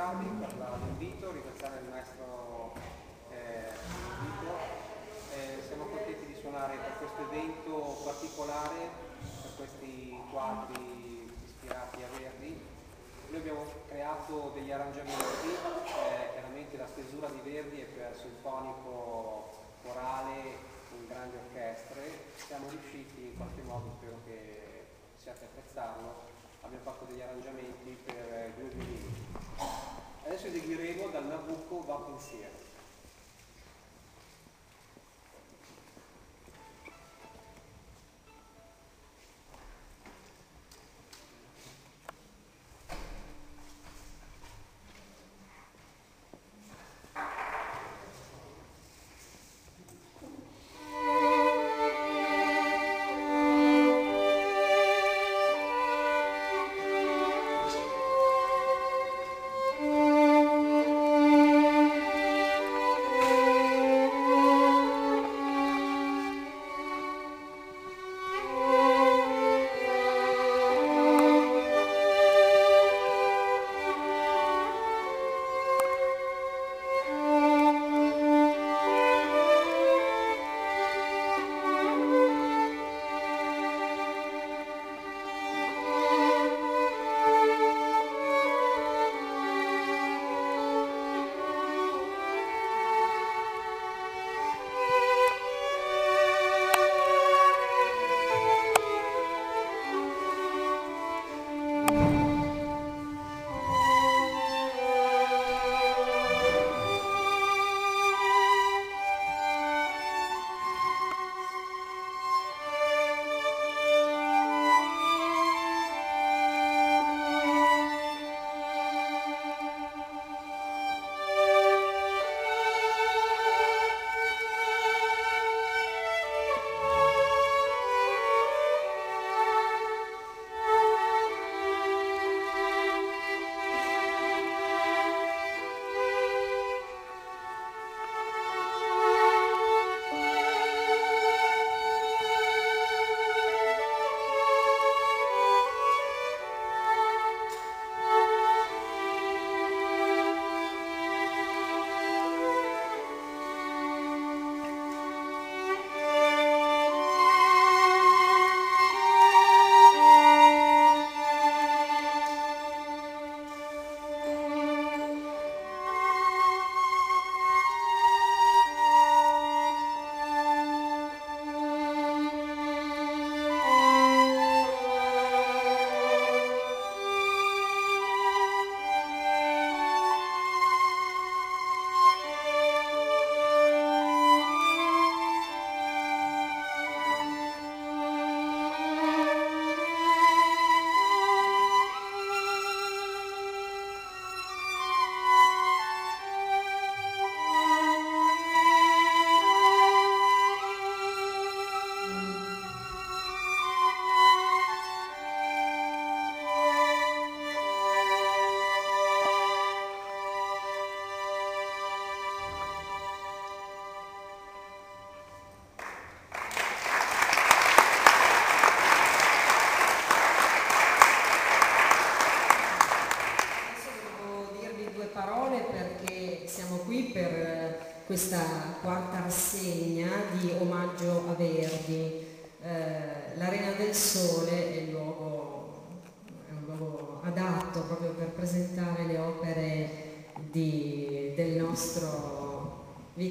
ringraziarvi per l'invito, ringraziare il maestro eh, Vito. Eh, siamo contenti di suonare per questo evento particolare, per questi quadri ispirati a Verdi. Noi abbiamo creato degli arrangiamenti, eh, chiaramente la stesura di Verdi è per sinfonico, corale, in grandi orchestre. Siamo riusciti in qualche modo, spero che siate apprezzarlo, abbiamo fatto degli arrangiamenti per due violini. Adesso eseguiremo dal Nabucco Va Pensiero.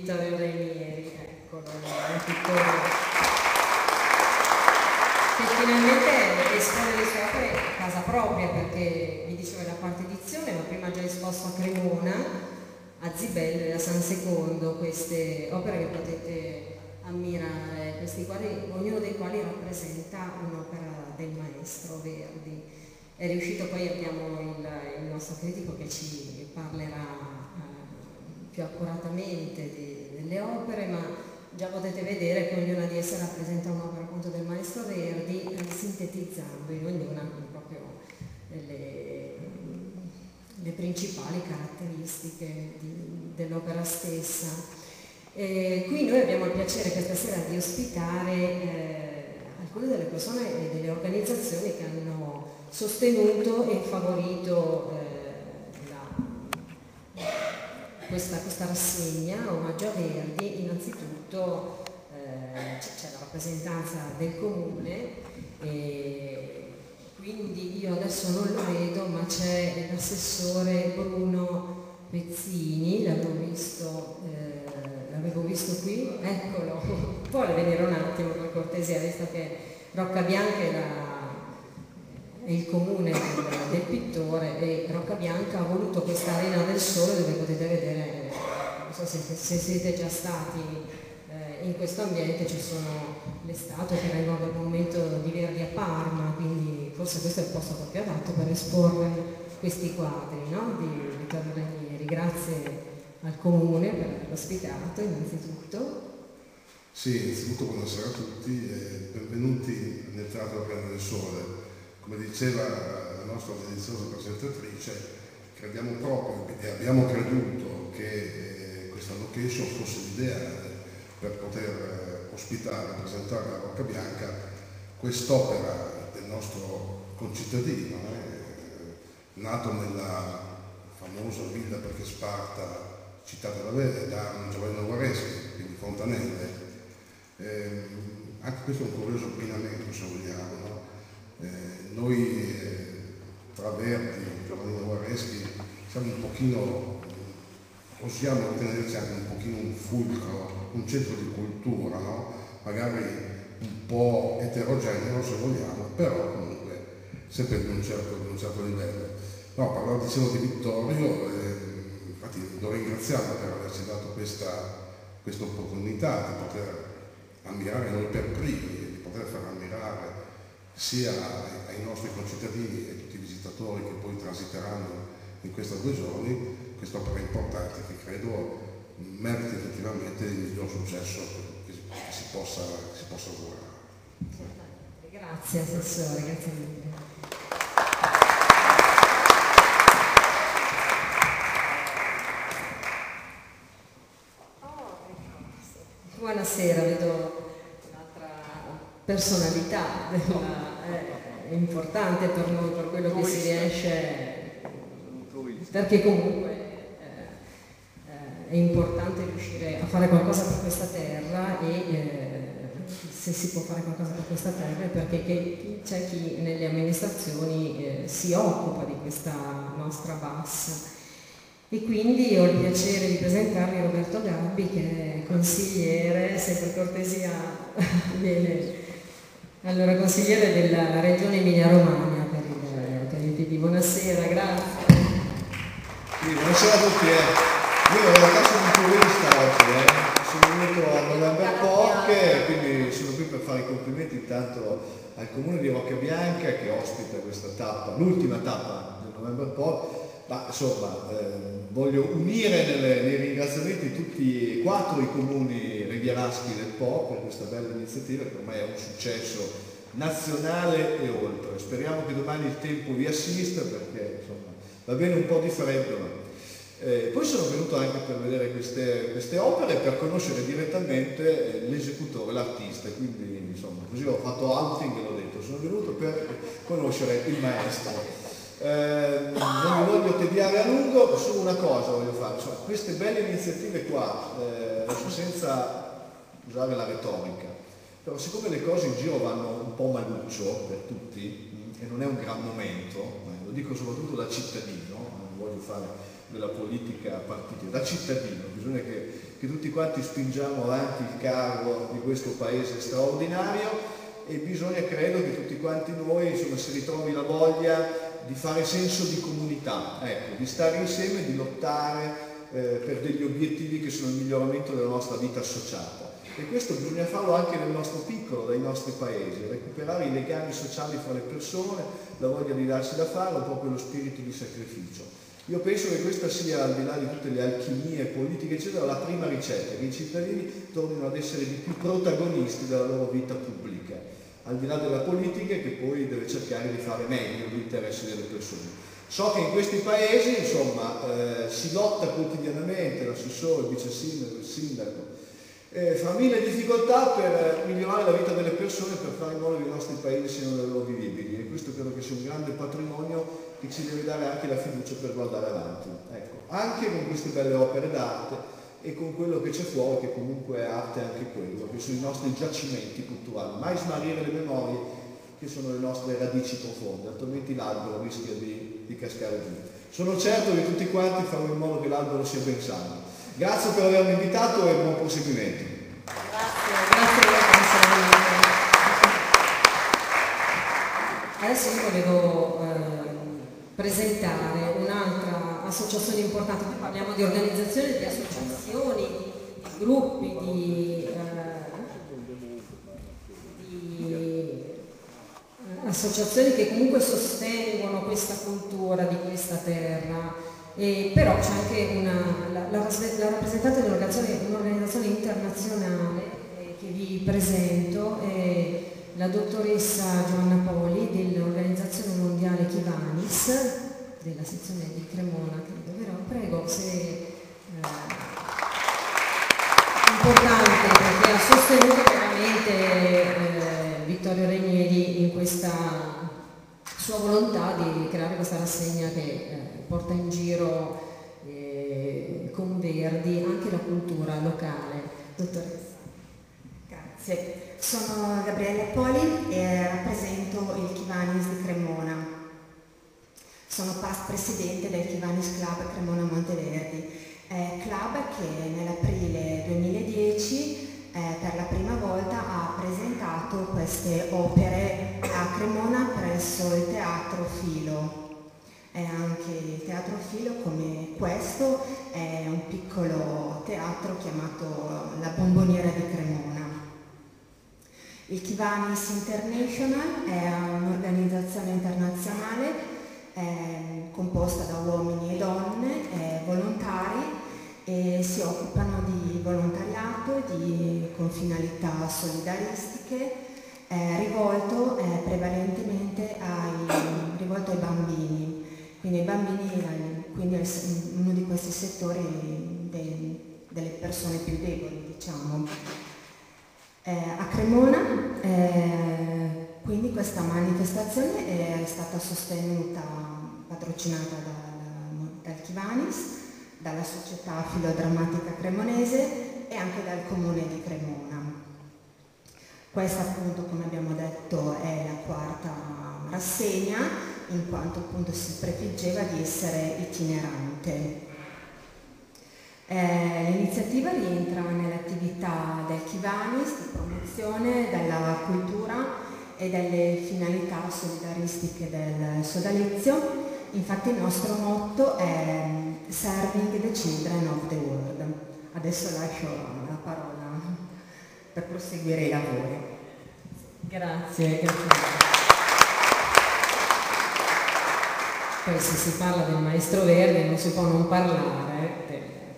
Vittorio Renieri, eccolo, un pittore che finalmente espone le sue opere a casa propria perché vi dicevo è la quarta edizione ma prima già esposto a Cremona a Zibello e a San Secondo queste opere che potete ammirare, quadri, ognuno dei quali rappresenta un'opera del maestro Verdi. È riuscito poi abbiamo il, il nostro critico che ci parlerà eh, più accuratamente di, delle opere, ma già potete vedere che ognuna di esse rappresenta un'opera appunto del maestro Verdi, eh, sintetizzando in ognuna proprio delle le principali caratteristiche dell'opera stessa. Eh, qui noi abbiamo il piacere questa sera di ospitare eh, alcune delle persone e delle organizzazioni che hanno sostenuto e favorito eh, la, questa, questa, rassegna, omaggio a Verdi, innanzitutto eh, eh, c'è la rappresentanza del comune e quindi io adesso non lo vedo ma c'è l'assessore Bruno Pezzini, l'avevo visto, eh, visto qui, eccolo, vuole venire un attimo per cortesia, visto che Rocca Bianca è, la, il comune del, pittore e Rocca Bianca ha voluto questa arena del sole dove potete vedere, non so se, se siete già stati eh, in questo ambiente, ci sono le statue che vengono dal momento di Verdi a Parma, quindi forse questo è il posto proprio adatto per esporre questi quadri no? di Vittorio Ranieri grazie al Comune per averlo ospitato innanzitutto. Sì, innanzitutto buonasera a tutti e benvenuti nel Teatro Piano del Sole. Come diceva la nostra deliziosa presentatrice, crediamo proprio e abbiamo creduto che eh, questa location fosse l'ideale per poter eh, ospitare presentare a Rocca Bianca quest'opera del nostro concittadino, eh, nato nella famosa villa perché Sparta, citata da, da Giovanni Guareschi, quindi Fontanelle. Eh, anche questo è un curioso abbinamento se vogliamo. No? Eh, noi eh, tra Verdi e Giovanni Guareschi siamo un pochino, possiamo ritenerci anche un pochino un fulcro, un centro di cultura, no? magari un po' eterogeneo se vogliamo, però comunque sempre di un certo, di un certo livello. No, parlavo dicevo di Vittorio, eh, infatti lo ringraziamo per averci dato questa, questa opportunità di poter ammirare noi per primi, di poter far ammirare sia ai, nostri concittadini e a tutti i visitatori che poi transiteranno in questi due giorni, quest'opera importante che credo meriti effettivamente il miglior successo che si, possa, che si possa augurare. Grazie Assessore, grazie mille. Buonasera, vedo un'altra personalità della, importante per noi, per quello che si riesce, perché comunque eh, è importante riuscire a fare qualcosa per questa terra e eh, se si può fare qualcosa per questa terra è perché c'è chi nelle amministrazioni eh, si occupa di questa nostra bassa. E quindi ho il piacere di presentarvi Roberto Gabbi che è consigliere, se per cortesia viene, allora consigliere della regione Emilia Romagna per il, PD. Buonasera, grazie. Sì, buonasera a tutti, eh. io ero a casa di turista oggi, eh. sono venuto a November Park, quindi sono qui per fare i complimenti intanto al comune di Rocca Bianca che ospita questa tappa, l'ultima tappa del November Park ma insomma, eh, voglio unire nelle, nei ringraziamenti tutti e quattro i comuni rivieraschi del Po per questa bella iniziativa che ormai è un successo nazionale e oltre. Speriamo che domani il tempo vi assista perché insomma, va bene un po' di freddo. Ma... Eh, poi sono venuto anche per vedere queste, queste opere e per conoscere direttamente eh, l'esecutore, l'artista, quindi insomma, così ho fatto outing e l'ho detto, sono venuto per conoscere il maestro. Eh, non vi voglio tediare a lungo, solo una cosa voglio fare, cioè, queste belle iniziative qua, eh, senza usare la retorica, però siccome le cose in giro vanno un po' maluccio per tutti e non è un gran momento, lo dico soprattutto da cittadino, non voglio fare della politica partitica, da cittadino, bisogna che, che tutti quanti spingiamo avanti il carro di questo paese straordinario e bisogna, credo, che tutti quanti noi insomma, si ritrovi la voglia di fare senso di comunità, ecco, di stare insieme, di lottare eh, per degli obiettivi che sono il miglioramento della nostra vita associata. E questo bisogna farlo anche nel nostro piccolo, dai nostri paesi, recuperare i legami sociali fra le persone, la voglia di darsi da fare, un po' quello spirito di sacrificio. Io penso che questa sia, al di là di tutte le alchimie politiche, eccetera, la prima ricetta, che i cittadini tornino ad essere di più protagonisti della loro vita pubblica al di là della politica che poi deve cercare di fare meglio gli interessi delle persone. So che in questi paesi insomma, eh, si lotta quotidianamente, l'assessore, il vice sindaco, il sindaco, eh, fra mille difficoltà per migliorare la vita delle persone, per fare in modo che i nostri paesi siano loro vivibili e questo credo che sia un grande patrimonio che ci deve dare anche la fiducia per guardare avanti. Ecco, anche con queste belle opere d'arte e con quello che c'è fuori, che comunque è arte anche quello, che sono i nostri giacimenti culturali. Mai smarrire le memorie, che sono le nostre radici profonde, altrimenti l'albero rischia di, di cascare giù. Sono certo che tutti quanti faremo in modo che l'albero sia ben sano. Grazie per avermi invitato e buon proseguimento. Grazie, grazie. Adesso io volevo eh, presentare un'altra associazione importante, qui parliamo di organizzazioni, di associazioni, di gruppi, di, eh, di eh, associazioni che comunque sostengono questa cultura di questa terra. E però c'è anche una, la, la, la rappresentante di un'organizzazione internazionale eh, che vi presento. Eh, la dottoressa Giovanna Poli dell'Organizzazione Mondiale Kivanis, della sezione di Cremona, credo, vero? Prego, se eh, importante perché ha sostenuto veramente eh, Vittorio Renieri in questa sua volontà di creare questa rassegna che eh, porta in giro eh, con Verdi anche la cultura locale. Dottoressa. Grazie. Sono Gabriele Poli e rappresento il Chivanis di Cremona. Sono past presidente del Chivanis Club Cremona Monteverdi, eh, club che nell'aprile 2010 eh, per la prima volta ha presentato queste opere a Cremona presso il Teatro Filo. E anche il Teatro Filo come questo è un piccolo teatro chiamato La Bomboniera di Cremona. Il Kivanis International è un'organizzazione internazionale eh, composta da uomini e donne eh, volontari e si occupano di volontariato di, con finalità solidaristiche eh, rivolto prevalentemente ai, rivolto ai bambini, quindi ai bambini, quindi uno di questi settori de, delle persone più deboli, diciamo eh, a Cremona, eh, quindi questa manifestazione è stata sostenuta, patrocinata dal, dal Chivanis, dalla società filodrammatica cremonese e anche dal comune di Cremona. Questa appunto, come abbiamo detto, è la quarta rassegna, in quanto appunto si prefiggeva di essere itinerante. Eh, l'iniziativa rientra nell'attività del Kivanis di promozione della cultura e delle finalità solidaristiche del sodalizio. Infatti il nostro motto è Serving the Children of the World. Adesso lascio la parola per proseguire i lavori. Grazie, grazie. Poi se si parla del maestro Verdi non si può non parlare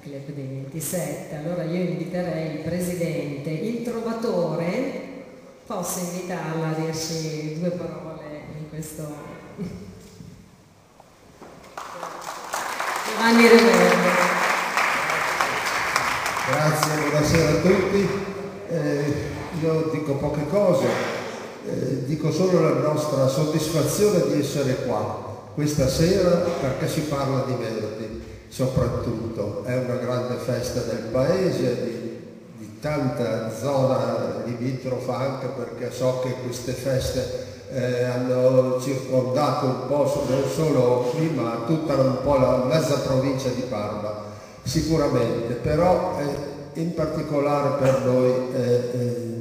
Club dei 27, allora io inviterei il presidente, il trovatore, posso invitarla a dirci due parole in questo... Giovanni Reverdo. Grazie, buonasera a tutti. Eh, io dico poche cose, eh, dico solo la nostra soddisfazione di essere qua questa sera perché si parla di Verdi soprattutto. È una grande festa del paese, di, di tanta zona limitrofa anche perché so che queste feste eh, hanno circondato un po' non solo qui ma tutta un po' la mezza provincia di Parma, sicuramente, però eh, in particolare per noi eh, eh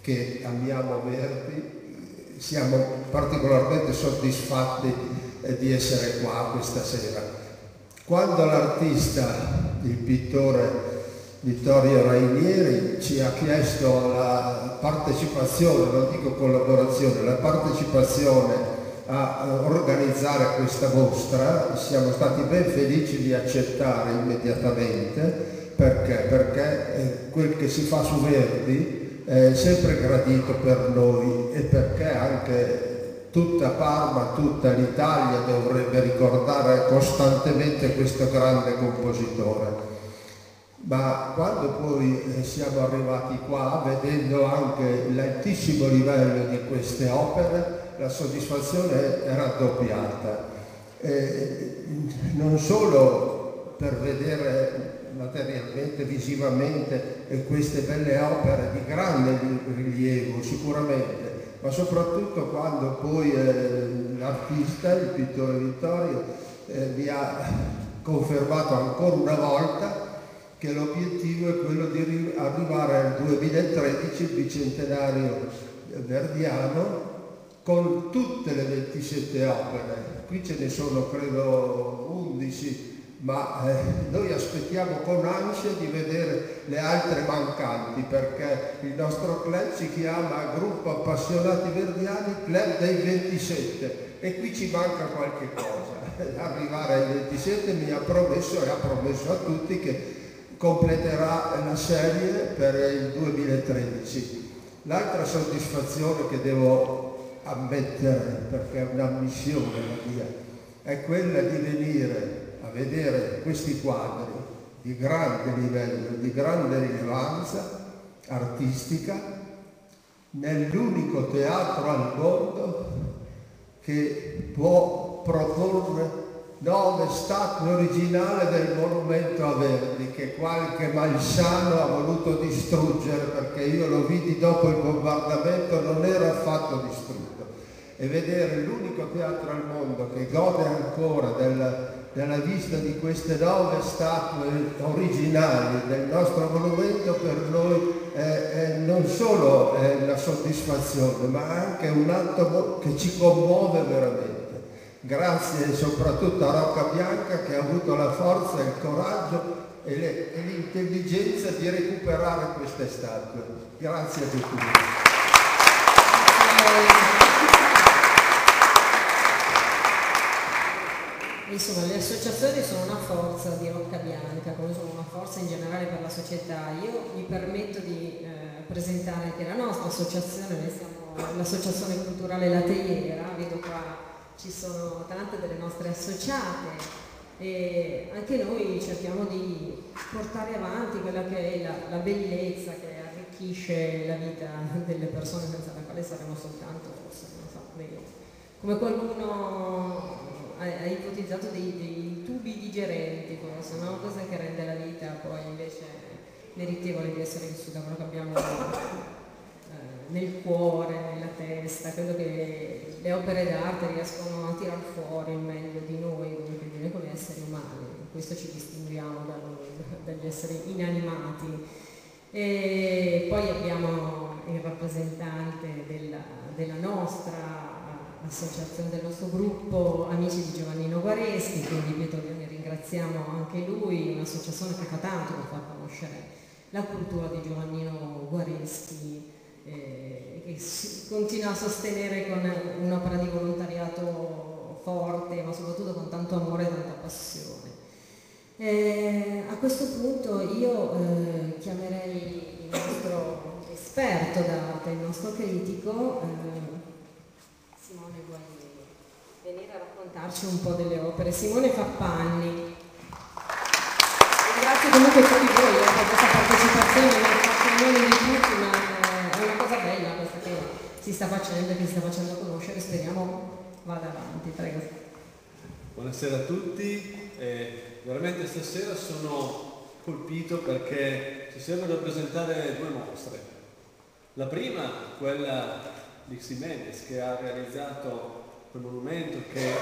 che amiamo Verdi siamo particolarmente soddisfatti di essere qua questa sera. Quando l'artista, il pittore Vittorio Rainieri ci ha chiesto la partecipazione, non dico collaborazione, la partecipazione a organizzare questa mostra, siamo stati ben felici di accettare immediatamente perché, perché eh, quel che si fa su Verdi è sempre gradito per noi e perché anche tutta Parma, tutta l'Italia dovrebbe ricordare costantemente questo grande compositore. Ma quando poi eh, siamo arrivati qua, vedendo anche l'altissimo livello di queste opere, la soddisfazione è raddoppiata. Eh, non solo per vedere materialmente, visivamente e queste belle opere di grande rilievo sicuramente, ma soprattutto quando poi eh, l'artista, il pittore Vittorio, eh, vi ha confermato ancora una volta che l'obiettivo è quello di arrivare al 2013, il bicentenario verdiano, con tutte le 27 opere. Qui ce ne sono credo 11 ma eh, noi aspettiamo con ansia di vedere le altre mancanti perché il nostro club si chiama Gruppo Appassionati Verdiani Club dei 27 e qui ci manca qualche cosa. Arrivare ai 27 mi ha promesso e ha promesso a tutti che completerà la serie per il 2013. L'altra soddisfazione che devo ammettere, perché è un'ammissione la mia, è quella di venire a vedere questi quadri di grande livello, di grande rilevanza artistica, nell'unico teatro al mondo che può proporre nove statue originali del monumento a Verdi che qualche malsano ha voluto distruggere perché io lo vidi dopo il bombardamento, non era affatto distrutto. E vedere l'unico teatro al mondo che gode ancora del, della vista di queste nove statue originali del nostro monumento per noi è, è non solo è una soddisfazione, ma anche un atto che ci commuove veramente. Grazie soprattutto a Rocca Bianca che ha avuto la forza, il coraggio e l'intelligenza di recuperare queste statue. Grazie a tutti. Insomma, le associazioni sono una forza di Rocca Bianca, come sono una forza in generale per la società. Io mi permetto di eh, presentare anche la nostra associazione, noi siamo l'associazione culturale La Teiera, vedo qua ci sono tante delle nostre associate e anche noi cerchiamo di portare avanti quella che è la, la bellezza che arricchisce la vita delle persone senza la quale saremo soltanto, forse, non so, come qualcuno ha ipotizzato dei, dei, tubi digerenti forse, no? cosa che rende la vita poi invece meritevole di essere vissuta, quello che abbiamo eh, nel cuore, nella testa, credo che le opere d'arte riescono a tirar fuori il meglio di noi come, come esseri umani, questo ci distinguiamo da noi, dagli esseri inanimati. E poi abbiamo il rappresentante della, della nostra associazione del nostro gruppo Amici di Giovannino Guareschi, quindi Pietro ne ringraziamo anche lui, un'associazione che fa tanto per far conoscere la cultura di Giovannino Guareschi, eh, che continua a sostenere con un'opera di volontariato forte, ma soprattutto con tanto amore e tanta passione. Eh, a questo punto io eh, chiamerei il nostro esperto d'arte, il nostro critico, eh, Simone Guaglieri, venire a raccontarci un po' delle opere. Simone Fappanni. Grazie comunque a tutti voi eh, per questa partecipazione, il nome di tutti, ma eh, è una cosa bella questa che si sta facendo e che si sta facendo conoscere, speriamo vada avanti. Prego. Buonasera a tutti, eh, veramente stasera sono colpito perché ci serve rappresentare due mostre. La prima, quella di Ximenes che ha realizzato quel monumento che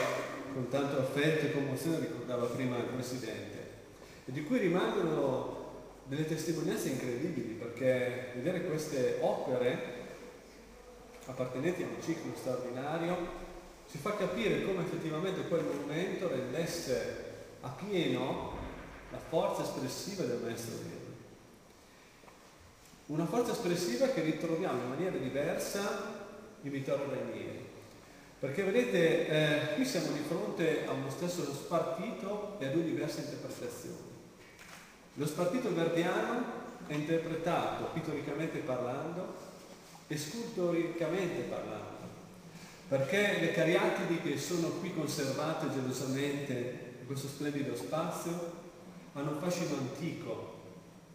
con tanto affetto e commozione ricordava prima il Presidente e di cui rimangono delle testimonianze incredibili perché vedere queste opere appartenenti a un ciclo straordinario ci fa capire come effettivamente quel monumento rendesse a pieno la forza espressiva del maestro Dio. Una forza espressiva che ritroviamo in maniera diversa di Vittorio Rainieri. Perché vedete, eh, qui siamo di fronte a uno stesso spartito e a due diverse interpretazioni. Lo spartito verdiano è interpretato pittoricamente parlando e scultoricamente parlando, perché le cariatidi che sono qui conservate gelosamente in questo splendido spazio hanno un fascino antico,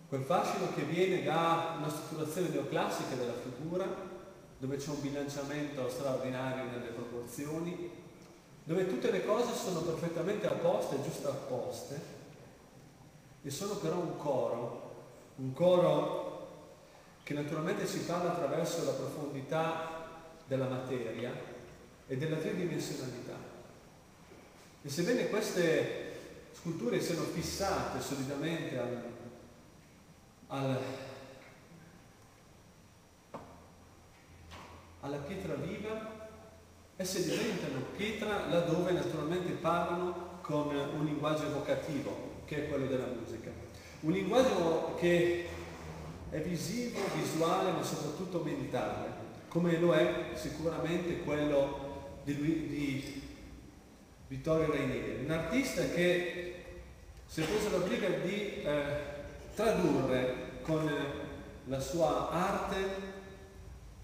quel fascino che viene da una strutturazione neoclassica della figura dove c'è un bilanciamento straordinario nelle proporzioni, dove tutte le cose sono perfettamente apposte e giustapposte e sono però un coro, un coro che naturalmente ci parla attraverso la profondità della materia e della tridimensionalità. E sebbene queste sculture siano fissate solidamente al, al, alla pietra viva, esse diventano pietra laddove naturalmente parlano con un linguaggio evocativo, che è quello della musica. Un linguaggio che è visivo, visuale, ma soprattutto mentale, come lo è sicuramente quello di, di Vittorio Rainieri, un artista che si è preso la briga di eh, tradurre con la sua arte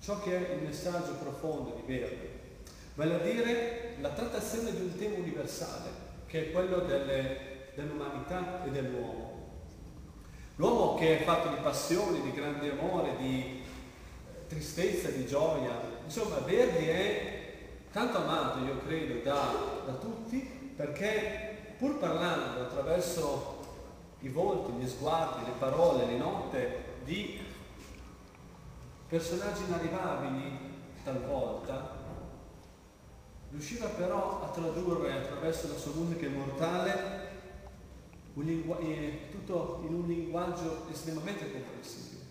ciò che è il messaggio profondo di Verdi, vale a dire la trattazione di un tema universale, che è quello delle, dell'umanità e dell'uomo. L'uomo che è fatto di passioni, di grande amore, di tristezza, di gioia, insomma Verdi è tanto amato, io credo, da, da tutti, perché pur parlando attraverso i volti, gli sguardi, le parole, le note di personaggi inarrivabili talvolta, riusciva però a tradurre attraverso la sua musica immortale eh, tutto in un linguaggio estremamente comprensibile.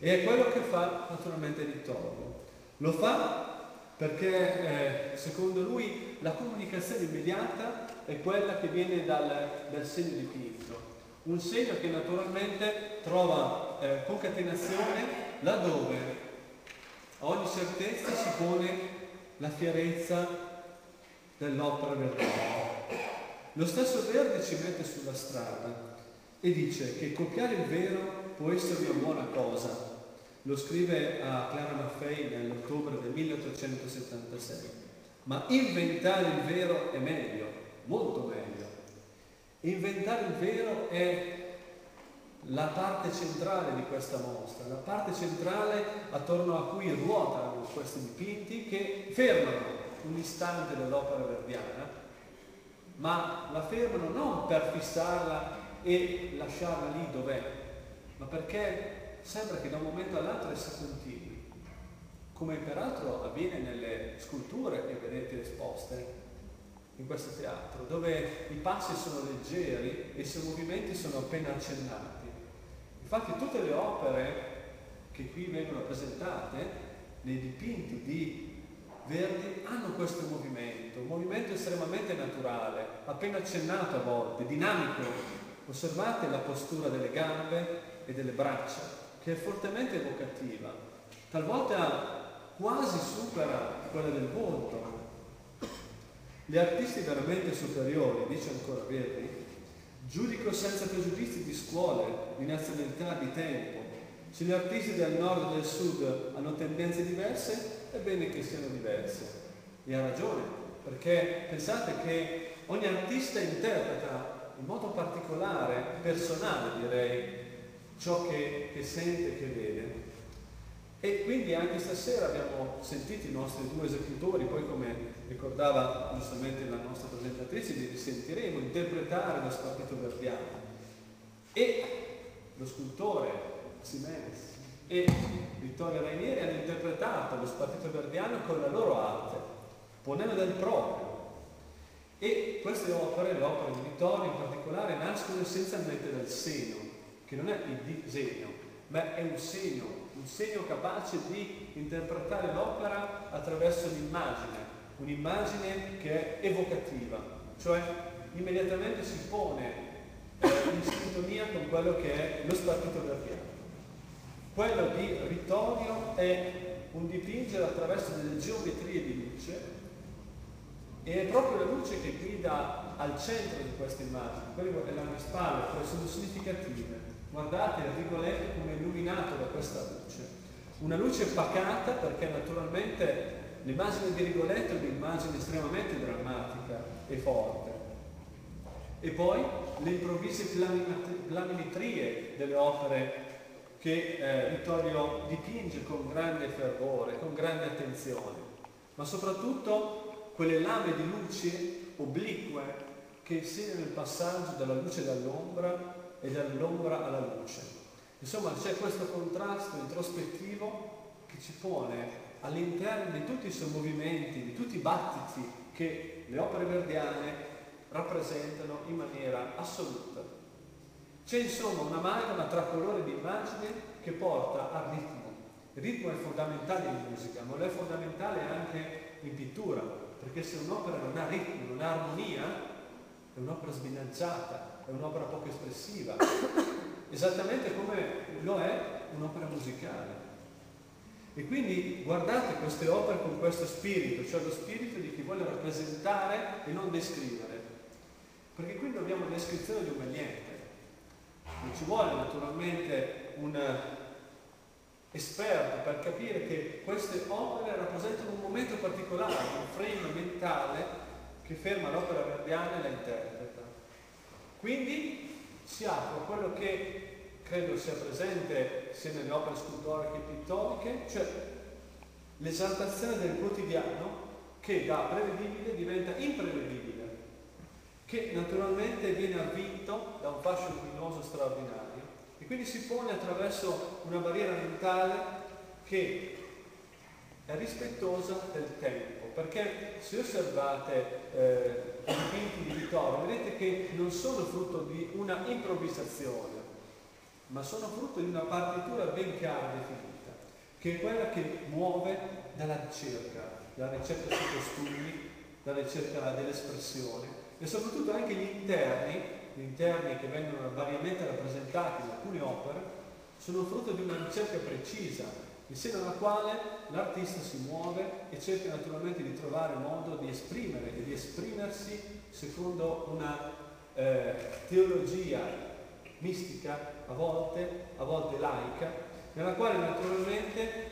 E è quello che fa naturalmente Vittorio. Lo fa perché eh, secondo lui la comunicazione immediata è quella che viene dal, dal segno dipinto, un segno che naturalmente trova eh, concatenazione laddove a ogni certezza si pone la fierezza dell'opera verdana. Lo stesso Verdi ci mette sulla strada e dice che copiare il vero può essere una buona cosa, lo scrive a Clara Maffei nell'ottobre del 1876. Ma inventare il vero è meglio, molto meglio. Inventare il vero è la parte centrale di questa mostra, la parte centrale attorno a cui ruotano questi dipinti che fermano un istante dell'opera verdiana, ma la fermano non per fissarla e lasciarla lì dov'è, ma perché sembra che da un momento all'altro essa continui, come peraltro avviene nelle sculture che vedete esposte in questo teatro, dove i passi sono leggeri e i suoi movimenti sono appena accennati. Infatti tutte le opere che qui vengono presentate, nei dipinti di Verdi, hanno questo movimento, un movimento estremamente naturale, appena accennato a volte, dinamico. Osservate la postura delle gambe e delle braccia, che è fortemente evocativa, talvolta quasi supera quella del volto. Gli artisti veramente superiori, dice ancora Verdi, giudico senza pregiudizi di scuole, di nazionalità, di tempo. Se gli artisti del nord e del sud hanno tendenze diverse, è bene che siano diverse. E ha ragione, perché pensate che ogni artista interpreta in modo particolare, personale direi, ciò che, che sente e che vede. E quindi anche stasera abbiamo sentito i nostri due esecutori, poi come ricordava giustamente la nostra presentatrice, li risentiremo interpretare lo spartito verdiano. E lo scultore Simenes e Vittorio Rainieri hanno interpretato lo spartito verdiano con la loro arte, ponendo del proprio. E queste opere, le opere di Vittorio in particolare, nascono essenzialmente dal seno che non è il disegno, ma è un segno, un segno capace di interpretare l'opera attraverso l'immagine, un'immagine che è evocativa, cioè immediatamente si pone eh, in sintonia con quello che è lo spartito verdiano. Quello di Vittorio è un dipingere attraverso delle geometrie di luce e è proprio la luce che guida al centro di questa immagine, quello è la mia spalla, quelle sono significative. Guardate il Rigoletto come illuminato da questa luce. Una luce pacata perché naturalmente l'immagine di Rigoletto è un'immagine estremamente drammatica e forte. E poi le improvvise planimetrie delle opere che eh, Vittorio dipinge con grande fervore, con grande attenzione, ma soprattutto quelle lame di luce oblique che segnano il passaggio dalla luce dall'ombra e dall'ombra alla luce. Insomma c'è questo contrasto introspettivo che ci pone all'interno di tutti i suoi movimenti, di tutti i battiti che le opere verdiane rappresentano in maniera assoluta. C'è insomma una un'amalgama tra colore di immagine che porta al ritmo. Il ritmo è fondamentale in musica, ma lo è fondamentale anche in pittura, perché se un'opera non ha ritmo, non ha armonia, è un'opera sbilanciata, è un'opera poco espressiva, esattamente come lo è un'opera musicale. E quindi guardate queste opere con questo spirito, cioè lo spirito di chi vuole rappresentare e non descrivere. Perché qui dobbiamo descrizione di un bel niente. Non ci vuole naturalmente un esperto per capire che queste opere rappresentano un momento particolare, un frame mentale che ferma l'opera verdiana e la interpreta. Quindi si apre quello che credo sia presente sia nelle opere scultoriche che pittoriche, cioè l'esaltazione del quotidiano che da prevedibile diventa imprevedibile che naturalmente viene avvinto da un fascio luminoso straordinario e quindi si pone attraverso una barriera mentale che è rispettosa del tempo, perché se osservate eh, i dipinti di Vittorio vedete che non sono frutto di una improvvisazione, ma sono frutto di una partitura ben chiara e definita, che è quella che muove dalla ricerca, dalla ricerca sui costumi, dalla ricerca dell'espressione e soprattutto anche gli interni, gli interni che vengono variamente rappresentati in alcune opere, sono frutto di una ricerca precisa, in seno alla quale l'artista si muove e cerca naturalmente di trovare modo di esprimere e di esprimersi secondo una eh, teologia mistica, a volte, a volte laica, nella quale naturalmente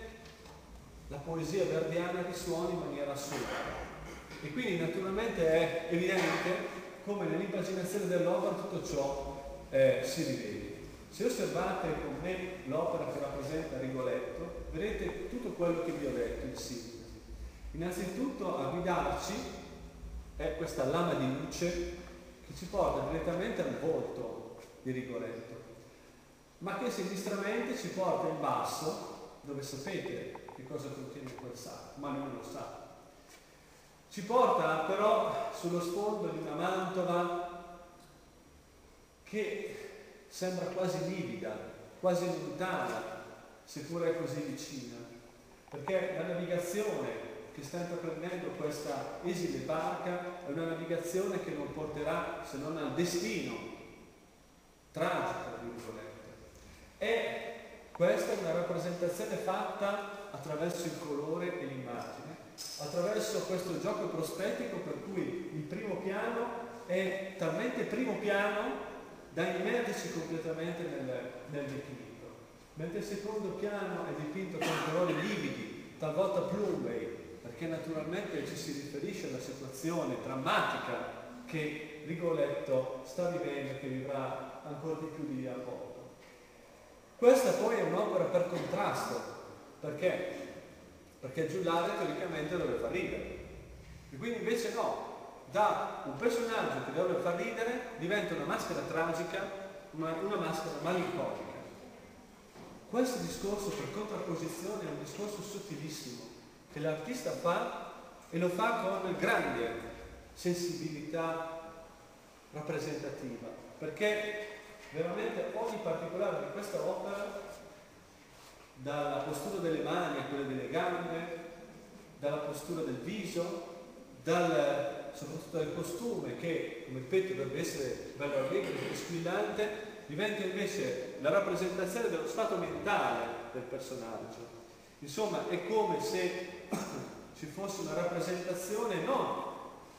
la poesia verdiana risuona in maniera assurda. E quindi naturalmente è evidente come nell'immaginazione dell'opera tutto ciò eh, si rivede. Se osservate con me l'opera che rappresenta Rigoletto, vedrete tutto quello che vi ho detto in sintesi. Innanzitutto a guidarci è questa lama di luce che ci porta direttamente al volto di Rigoletto, ma che sinistramente ci porta in basso, dove sapete che cosa contiene quel sacco, ma non lo sa. Ci porta però sullo sfondo di una mantola che sembra quasi livida, quasi lontana, seppure è così vicina, perché la navigazione che sta intraprendendo questa esile barca è una navigazione che non porterà se non al destino tragico, virgolette. E questa è una rappresentazione fatta attraverso il colore e l'immagine attraverso questo gioco prospettico per cui il primo piano è talmente primo piano da immergersi completamente nel, nel dipinto, mentre il secondo piano è dipinto con colori lividi, talvolta plumei, perché naturalmente ci si riferisce alla situazione drammatica che Rigoletto sta vivendo che vivrà ancora di più di lì a poco. Questa poi è un'opera per contrasto, perché perché giullare teoricamente deve far ridere. E quindi invece no, da un personaggio che deve far ridere diventa una maschera tragica, una, una maschera malinconica. Questo discorso per contrapposizione è un discorso sottilissimo che l'artista fa e lo fa con grande sensibilità rappresentativa, perché veramente ogni particolare di questa opera dalla postura delle mani a quella delle gambe, dalla postura del viso, dal, soprattutto dal costume che, come ripeto, dovrebbe essere bello allegro squillante, diventa invece la rappresentazione dello stato mentale del personaggio. Insomma, è come se ci fosse una rappresentazione non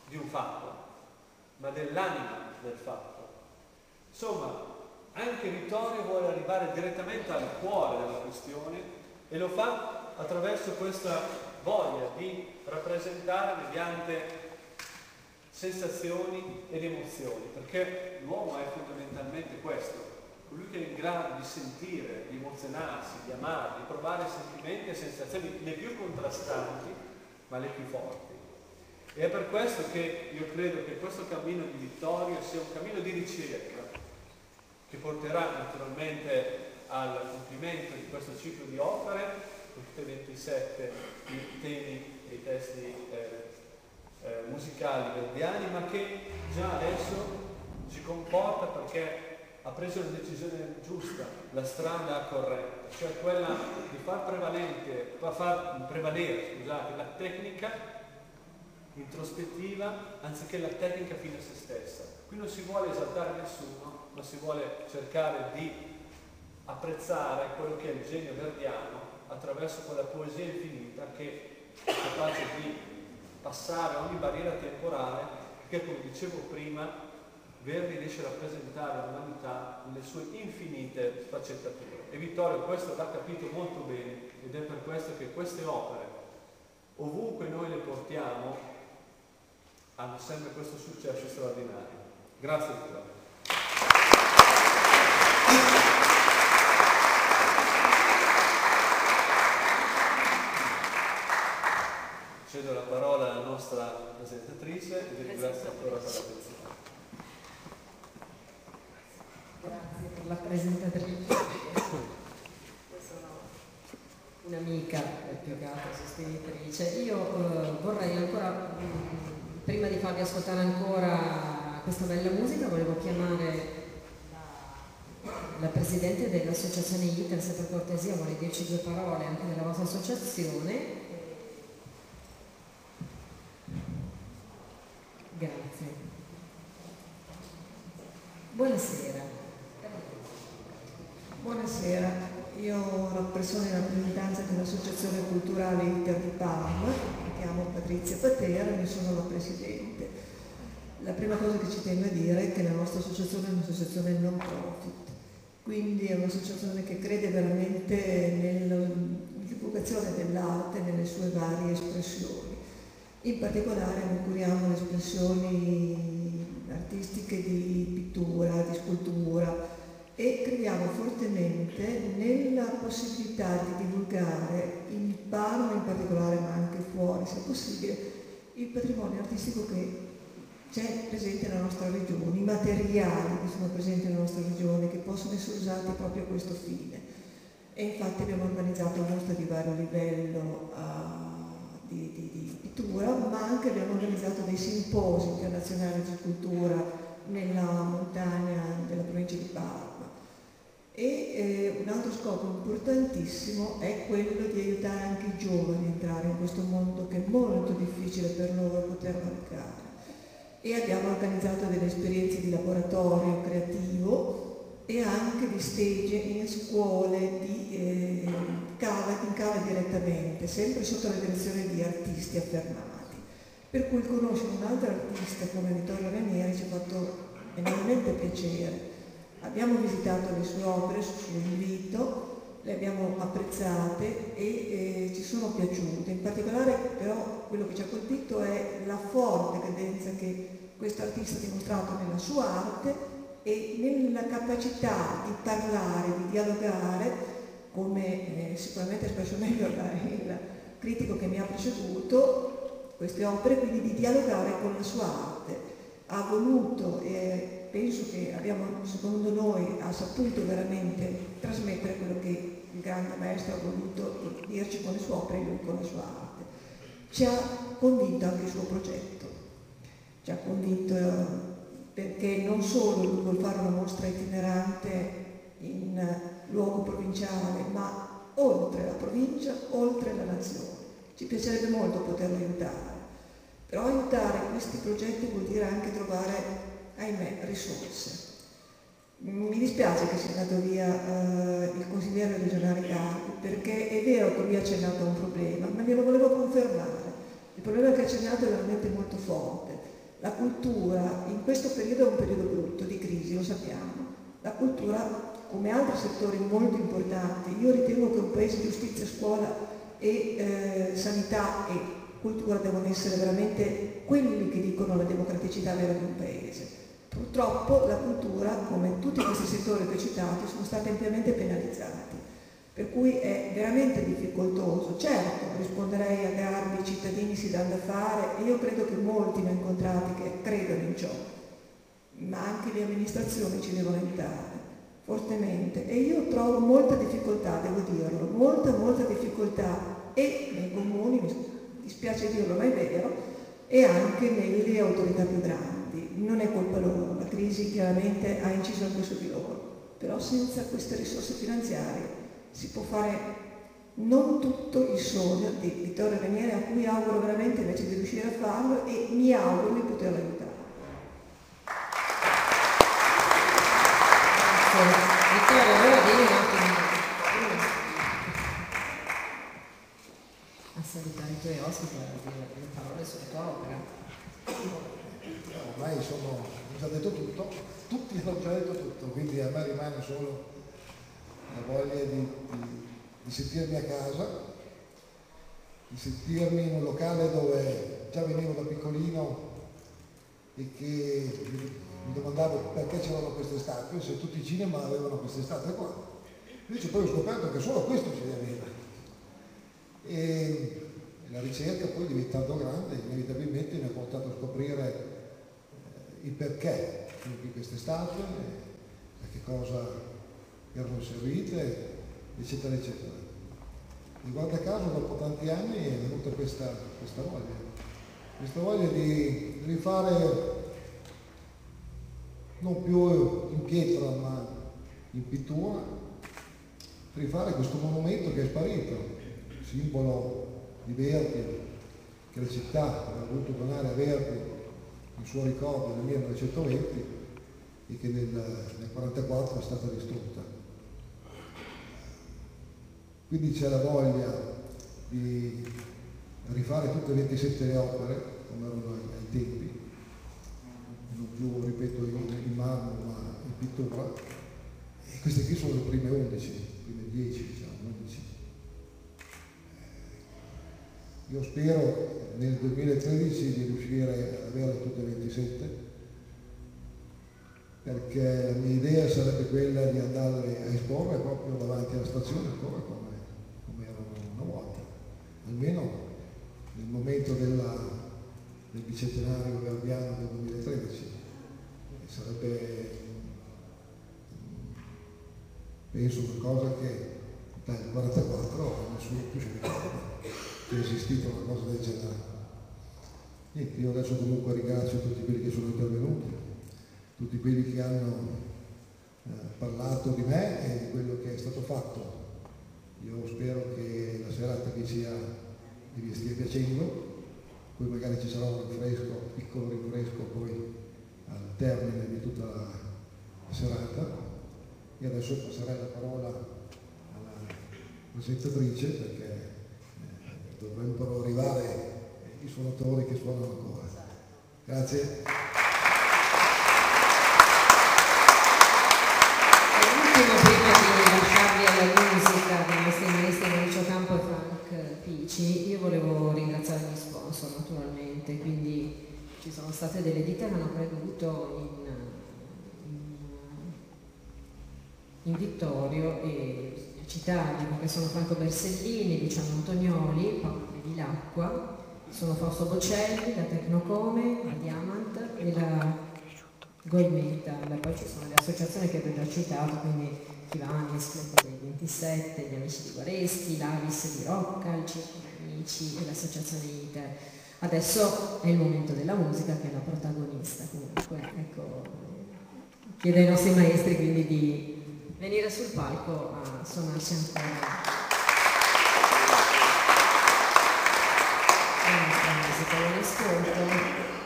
di un fatto, ma dell'anima del fatto. Insomma, anche Vittorio vuole arrivare direttamente al cuore della questione e lo fa attraverso questa voglia di rappresentare mediante sensazioni ed emozioni, perché l'uomo è fondamentalmente questo, colui che è in grado di sentire, di emozionarsi, di amare, di provare sentimenti e sensazioni le più contrastanti, ma le più forti. E è per questo che io credo che questo cammino di Vittorio sia un cammino di ricerca, che porterà naturalmente al compimento di questo ciclo di opere, con tutti e 27 i temi e i testi eh, eh, musicali verdiani, ma che già adesso ci comporta perché ha preso la decisione giusta, la strada corretta, cioè quella di far, far prevalere scusate, la tecnica introspettiva anziché la tecnica fine a se stessa. Qui non si vuole esaltare nessuno, ma si vuole cercare di apprezzare quello che è il genio verdiano attraverso quella poesia infinita che è capace di passare ogni barriera temporale che, come dicevo prima, Verdi riesce a rappresentare l'umanità nelle sue infinite sfaccettature. E Vittorio questo l'ha capito molto bene ed è per questo che queste opere, ovunque noi le portiamo, hanno sempre questo successo straordinario. Grazie Vittorio. Cedo la parola alla nostra presentatrice e vi ringrazio ancora per l'attenzione. Grazie per la presentatrice. Sono un'amica più che altro sostenitrice. Io eh, vorrei ancora, mm, prima di farvi ascoltare ancora questa bella musica, volevo chiamare la, la Presidente dell'Associazione ITER, se per cortesia vuole dirci due parole anche della vostra associazione. Grazie. Buonasera. Buonasera, io rappresento in rappresentanza dell'Associazione Culturale Inter di Parma, mi chiamo Patrizia Patera ne sono la Presidente. La prima cosa che ci tengo a dire è che la nostra associazione è un'associazione non profit, quindi è un'associazione che crede veramente nella divulgazione dell'arte nelle sue varie espressioni. In particolare curiamo le espressioni artistiche di pittura, di scultura, e crediamo fortemente nella possibilità di divulgare in Parma in particolare, ma anche fuori se possibile, il patrimonio artistico che c'è presente nella nostra regione, i materiali che sono presenti nella nostra regione, che possono essere usati proprio a questo fine. E infatti abbiamo organizzato mostre di vario livello uh, di, di, di, pittura, ma anche abbiamo organizzato dei simposi internazionali di cultura nella montagna della provincia di Parma e eh, un altro scopo importantissimo è quello di aiutare anche i giovani a entrare in questo mondo che è molto difficile per loro poter mancare. E abbiamo organizzato delle esperienze di laboratorio creativo e anche di stage in scuole di eh, cava, in direttamente, sempre sotto la direzione di artisti affermati. Per cui conoscere un altro artista come Vittorio Ranieri ci ha fatto enormemente piacere Abbiamo visitato le sue opere su suo invito, le abbiamo apprezzate e eh, ci sono piaciute. In particolare però quello che ci ha colpito è la forte cadenza che questo artista ha dimostrato nella sua arte e nella capacità di parlare, di dialogare, come eh, sicuramente ha espresso meglio il critico che mi ha preceduto, queste opere, quindi di dialogare con la sua arte. Ha voluto e penso che abbiamo, secondo noi, ha saputo veramente trasmettere quello che il grande maestro ha voluto dirci con le sue opere e lui con la sua arte. Ci ha convinto anche il suo progetto, ci ha convinto perché non solo lui vuole fare una mostra itinerante in luogo provinciale, ma oltre la provincia, oltre la nazione. Ci piacerebbe molto poterlo aiutare, però aiutare questi progetti vuol dire anche trovare ahimè, risorse. Mi dispiace che sia andato via eh, il consigliere regionale Carpi perché è vero che lui ha accennato a un problema, ma glielo volevo confermare. Il problema che ha accennato è veramente molto forte. La cultura in questo periodo è un periodo brutto di crisi, lo sappiamo. La cultura, come altri settori molto importanti, io ritengo che un paese giustizia, scuola e eh, sanità e cultura devono essere veramente quelli che dicono la democraticità vera di un paese. Purtroppo la cultura, come tutti questi settori che ho citato, sono stati ampiamente penalizzati, per cui è veramente difficoltoso. Certo, risponderei a Garbi, i cittadini si danno da fare e io credo che molti ne ho incontrati che credono in ciò, ma anche le amministrazioni ci devono aiutare. Fortemente e io trovo molta difficoltà, devo dirlo, molta molta difficoltà e nei comuni, mi dispiace dirlo ma è vero, e anche nelle autorità più grandi. Non è colpa loro, la crisi chiaramente ha inciso anche su di loro, però senza queste risorse finanziarie si può fare non tutto il sogno di Vittorio Ranieri a cui auguro veramente invece di riuscire a farlo e mi auguro di poterlo aiutare. Grazie. Vittorio, allora devi un attimo a salutare i tuoi ospiti a dire le parole sulla tua opera. Ormai sono, già detto tutto, tutti hanno già detto tutto, quindi a me rimane solo la voglia di, di, di sentirmi a casa, di sentirmi in un locale dove già venivo da piccolino e che mi domandavo perché c'erano queste statue, se tutti i cinema avevano queste statue qua. Invece poi ho scoperto che solo questo ce ne aveva. E la ricerca poi diventando grande inevitabilmente mi ha portato a scoprire eh, il perché di queste statue, a che cosa erano servite, eccetera, eccetera. E guarda caso, dopo tanti anni è venuta questa, questa voglia, questa voglia di rifare non più in pietra ma in pittura, rifare questo monumento che è sparito, simbolo di Verdi, che la città aveva voluto donare a Verdi in suo ricordo nel 1920 e che nel 1944 è stata distrutta. Quindi c'è la voglia di rifare tutte e 27 le opere, come erano più, ripeto, in marmo ma in pittura. E queste qui sono le prime 11, le prime 10, diciamo, 11. Io spero nel 2013 di riuscire ad averle tutte e 27 perché la mia idea sarebbe quella di andare a esporre proprio davanti alla stazione ancora come almeno nel momento della, del bicentenario verdiano del 2013. Sarebbe, penso, una cosa che dal 1944 nessuno più si ricorda che è esistita una cosa del genere. Niente, io adesso comunque ringrazio tutti quelli che sono intervenuti, tutti quelli che hanno eh, parlato di me e di quello che è stato fatto. Io spero che la serata vi sia vi stia piacendo, poi magari ci sarà un rinfresco, piccolo rinfresco poi al termine di tutta la, serata. E adesso passerei la parola alla presentatrice perché eh, dovrebbero arrivare i suonatori che suonano ancora. Grazie. L'ultimo ci sono state delle ditte che hanno creduto in, in, in Vittorio e citarli perché sono Franco Bersellini, Luciano Antonioli, Paolo Bevilacqua, sono Fausto Bocelli, la Tecnocome, la Diamant e la Goimeta, poi ci sono le associazioni che abbiamo già citato, quindi Tivani, Sclepo dei 27, gli Amici di Guaresti, l'Avis di Rocca, il Circo degli Amici e l'associazione ITER. Adesso è il momento della musica che è la protagonista, comunque ecco, chiedo ai nostri maestri quindi di venire sul palco a suonarci ancora. La musica, buon ascolto.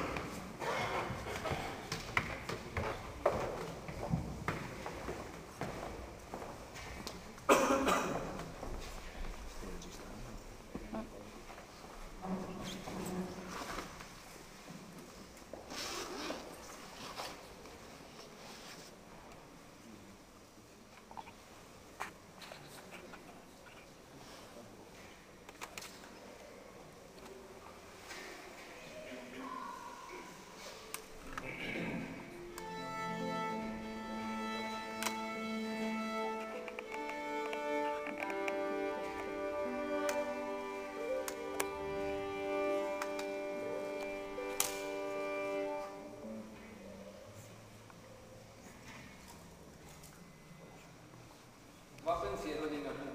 pensiero di Nabucco.